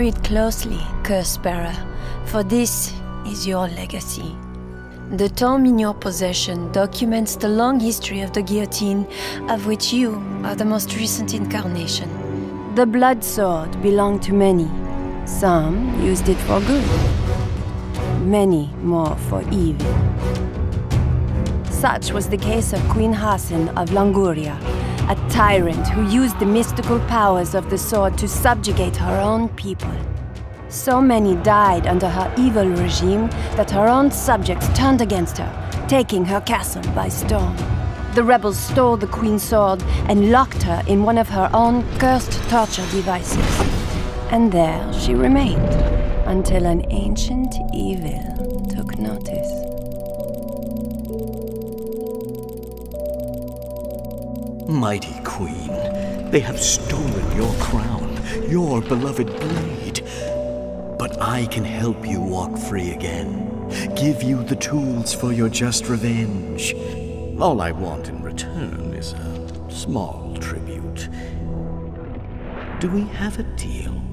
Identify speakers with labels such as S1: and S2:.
S1: Read closely, Curse Bearer, for this is your legacy. The tome in your possession documents the long history of the guillotine, of which you are the most recent incarnation. The blood sword belonged to many. Some used it for good, many more for evil. Such was the case of Queen Hasin of Languria, a tyrant who used the mystical powers of the sword to subjugate her own people. So many died under her evil regime that her own subjects turned against her, taking her castle by storm. The rebels stole the queen's sword and locked her in one of her own cursed torture devices. And there she remained until an ancient evil took notice.
S2: Mighty Queen, they have stolen your crown, your beloved blade. But I can help you walk free again, give you the tools for your just revenge. All I want in return is a small tribute. Do we have a deal?